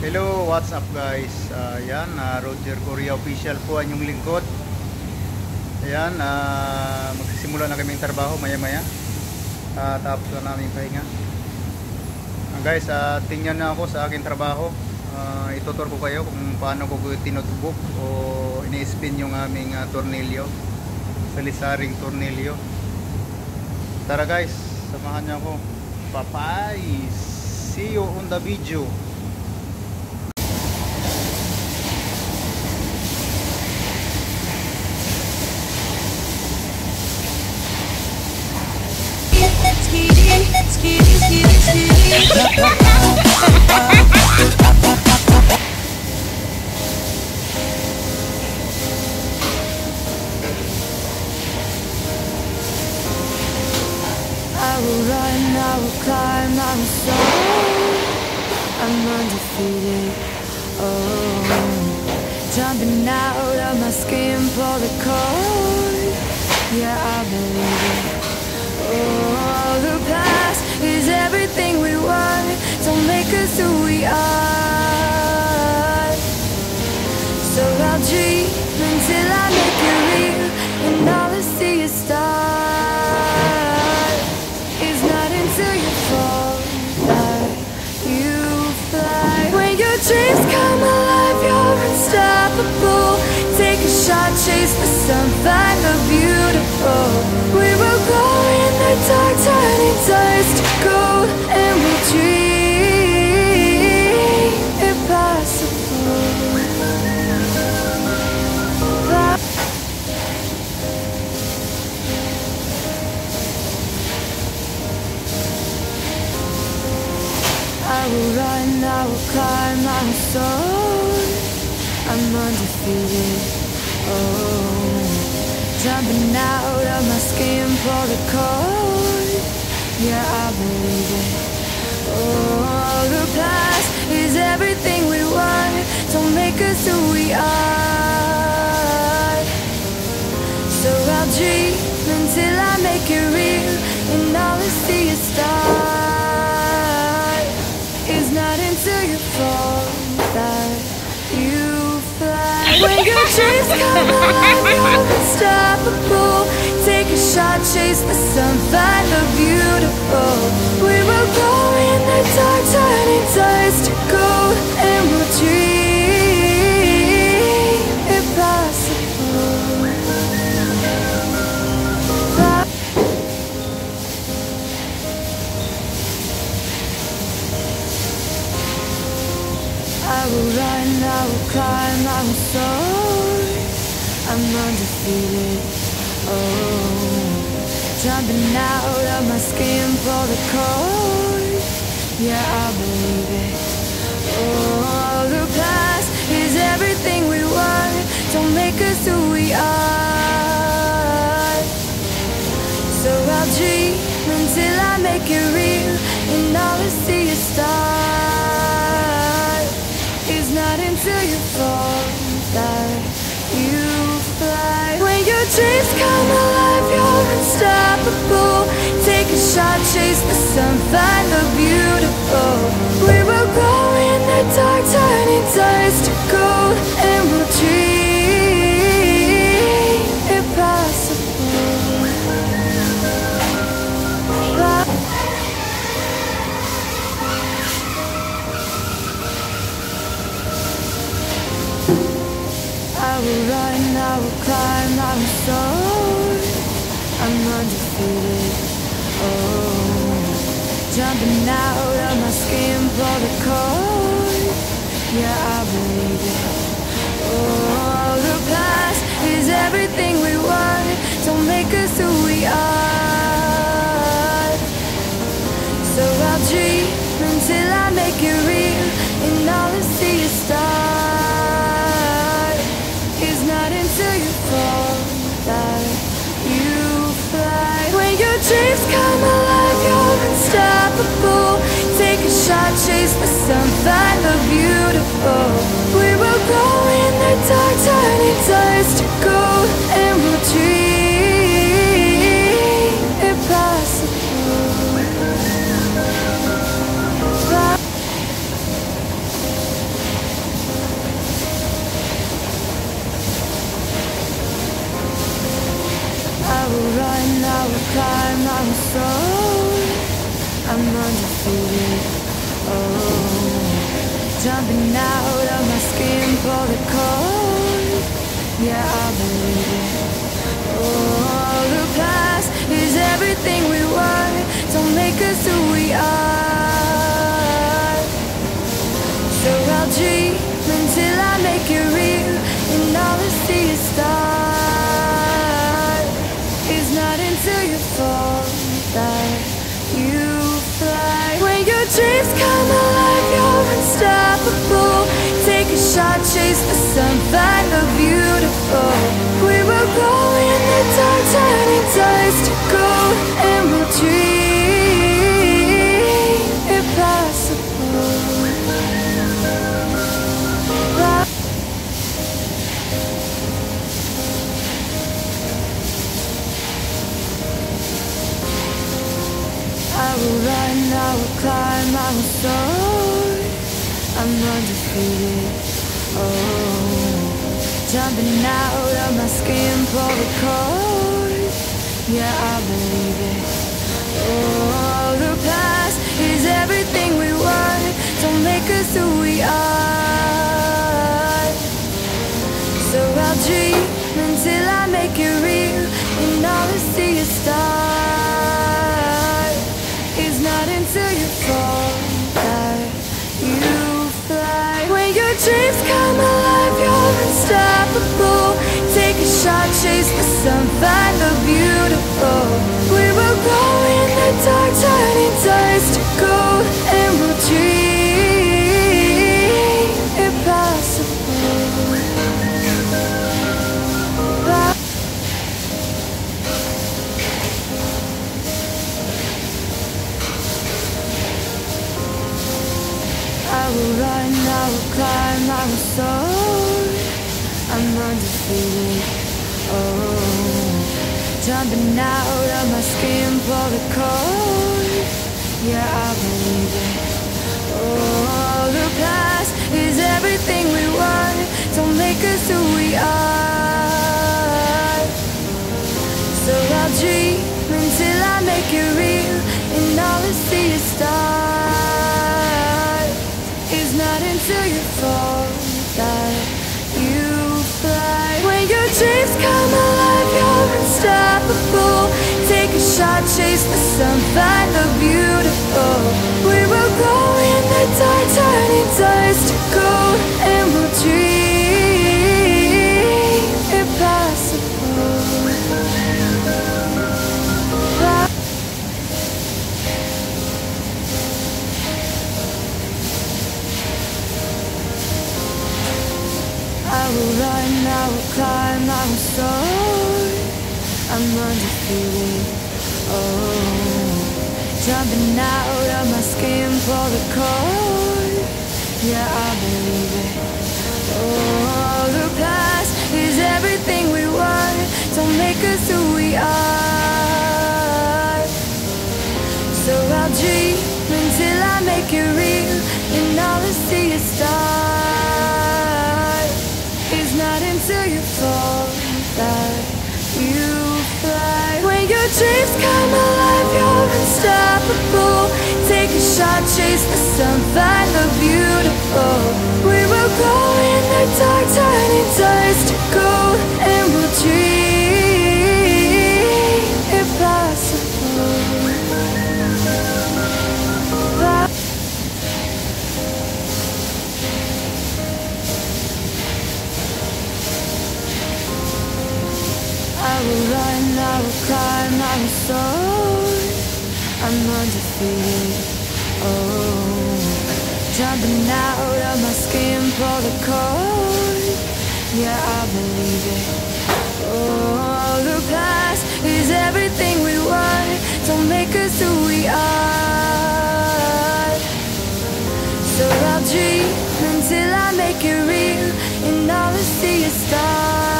Hello, what's up guys? Uh, yan, uh, Roger Korea official po ang inyong lingkod. Ayan, uh, magsisimula na kaming trabaho maya-maya. Uh, tapos na namin pahinga. Uh, guys, uh, tingnan na ako sa aking trabaho. Uh, itutur ko kayo kung paano ko tinutubok o ini-spin yung aming uh, tornilyo. Salisaring tornilyo. Tara guys, samahan niyo ako. Bye-bye! See you on the video. I will run, I will climb, I'm soaring. I'm undefeated. Oh, jumping out of my skin for the cord. Yeah, I believe it. Oh, beautiful. We will go in the dark, turning dust to gold, and we dream impossible. I will run, I will climb, I will soar. I'm undefeated. Oh, jumping out of my skin for the cold. Yeah, I believe it. Oh, the past is everything we want. Don't make us who we are. So I'll dream until I make it real, and all I see is stars. It's not until you fall that you fly. When your dreams come alive, you're unstoppable. Take a shot, chase the sun, find the beautiful. We will go in the dark, turning dust to gold, and Yeah, I believe it. Oh, the past is everything we want. Don't make us who we are. So I'll dream until I make it real, Take a shot, chase the sun, find the beautiful. We will go in the dark, turning dust to gold, jumping out of my skin for the cold. Yeah, I believe it. Oh, the past is everything we want. Don't make us who we are. Chase the sun, find the beautiful. We will go jumping out of my skin for the cold. Yeah, I believe it. Oh, the past is everything we were. Don't make us who we are. A shot, chase the sun, find the beautiful. We will go in the dark, turning dust to gold, and we'll dream impossible. I will run, I will climb, I will soar. I'm undefeated. Oh, jumping out of my skin for the cold. Yeah, I believe it. Oh, the past is everything we were. Don't make us who we are. So I'll dream until I make it real, and all I see is stars. It's not until you fall Chase the sun, find the beautiful. Jumping out of my skin for the cold. Yeah, I believe it. Oh, the past is everything we were. Don't make us who we are. So I'll dream until I make it real, and all I see is stars. It's not until you fall that you fly. When your dreams come alive, unstoppable. Take a shot, chase the sun, find the beautiful. We will go in the dark, turning dust to gold, and we'll dream impossible. I will run, I will climb, I will soar. I'm undefeated. Oh, jumping out of my skin for the cold. Yeah, I believe it. Oh, the past is everything we were. Don't make us who we are. So I'll dream until I make it real, and all I see is stars.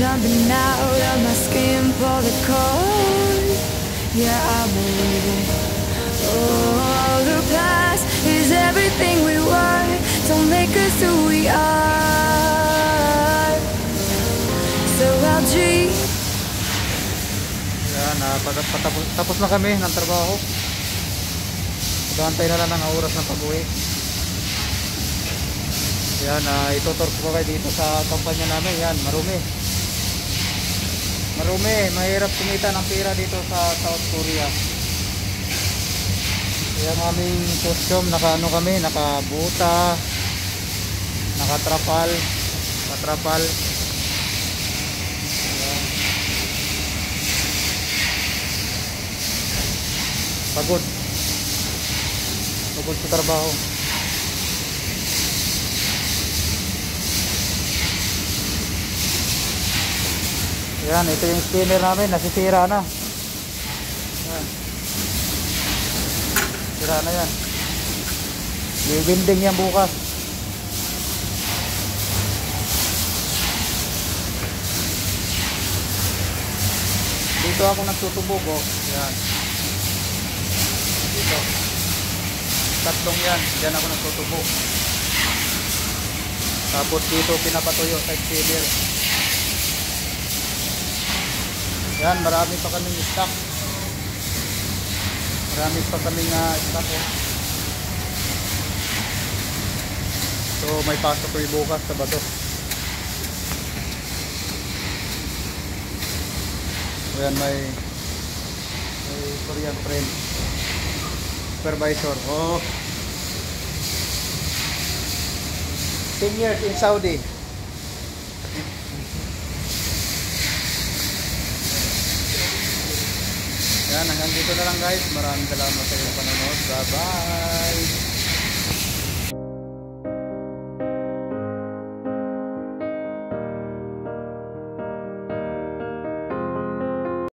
jumping out of my skin for the cord. Yeah, I believe it. Oh, the past is everything we were. Don't make us who we are. So I'll dream. Yan, ah, pata- patapos, tapos na kami ng trabaho. Magantay na lang ng oras ng pag-uwi. Yan, uh, itutur ko kayo dito sa kampanya namin. Yan, marumi. Marumi, mahirap kumita ng pera dito sa South Korea. Yan aming costume, naka ano kami, nakabuta, nakatrapal, nakatrapal. Pagod. Pagod sa trabaho. Yan, ito yung spinner namin, nasisira na. Yan. Sira na yan. Bibinding yan bukas. Dito ako nagtutubog, oh. Yan. Dito. Tatlong yan. Diyan ako nagtutubog. Tapos dito pinapatuyo sa exterior. Yan, marami pa kaming stock. Marami pa kaming uh, stock eh. So may pasok ko bukas sa bato. Ayan, may may Korean friend. Supervisor. Oh. 10 years in Saudi. Yan, hanggang dito na lang guys. Maraming salamat sa inyong panonood. Bye-bye!